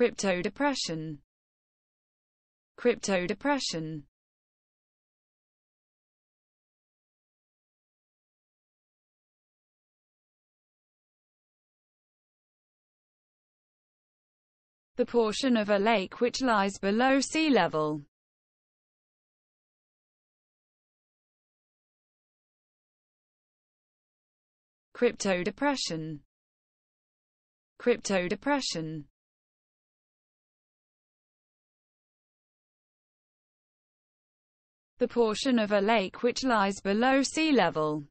cryptodepression crypto depression the portion of a lake which lies below sea level. Cryptodepression Crypto depression The portion of a lake which lies below sea level.